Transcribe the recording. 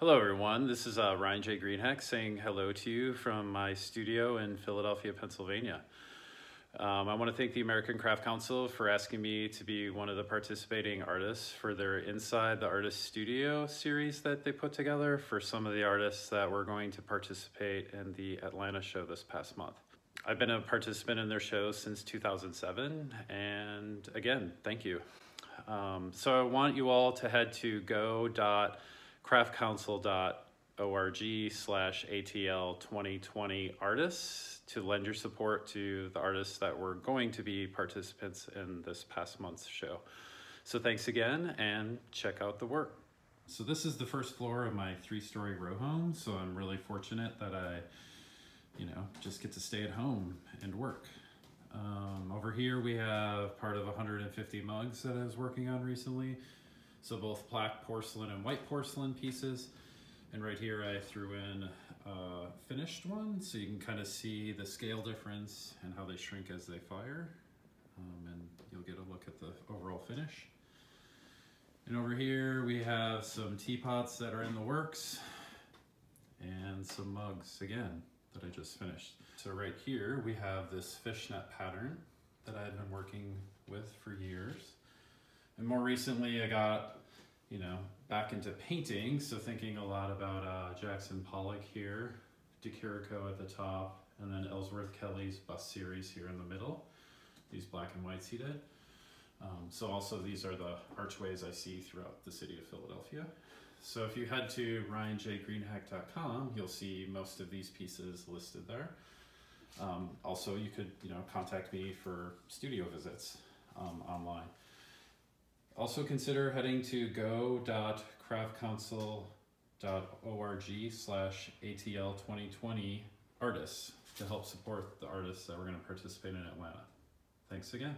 Hello, everyone. This is uh, Ryan J. Greenheck saying hello to you from my studio in Philadelphia, Pennsylvania. Um, I want to thank the American Craft Council for asking me to be one of the participating artists for their Inside the Artist Studio series that they put together for some of the artists that were going to participate in the Atlanta show this past month. I've been a participant in their show since 2007, and again, thank you. Um, so I want you all to head to go.craftcouncil.org slash ATL 2020 artists to lend your support to the artists that were going to be participants in this past month's show. So thanks again and check out the work. So this is the first floor of my three-story row home, so I'm really fortunate that I, you know, just get to stay at home and work. Um, over here we have part of 150 mugs that I was working on recently. So both black porcelain and white porcelain pieces. And right here I threw in a finished one so you can kind of see the scale difference and how they shrink as they fire. Um, and you'll get a look at the overall finish. And over here we have some teapots that are in the works and some mugs again that I just finished. So right here we have this fishnet pattern that I had been working with for years. And more recently I got you know, back into painting, so thinking a lot about uh, Jackson Pollock here, De Chirico at the top, and then Ellsworth Kelly's bust series here in the middle, these black and whites he did. Um, so also these are the archways I see throughout the city of Philadelphia. So if you head to ryanjgreenheck.com, you'll see most of these pieces listed there. Um, also, you could you know contact me for studio visits um, online. Also consider heading to go.craftcouncil.org slash ATL 2020 artists to help support the artists that we're going to participate in Atlanta. Thanks again.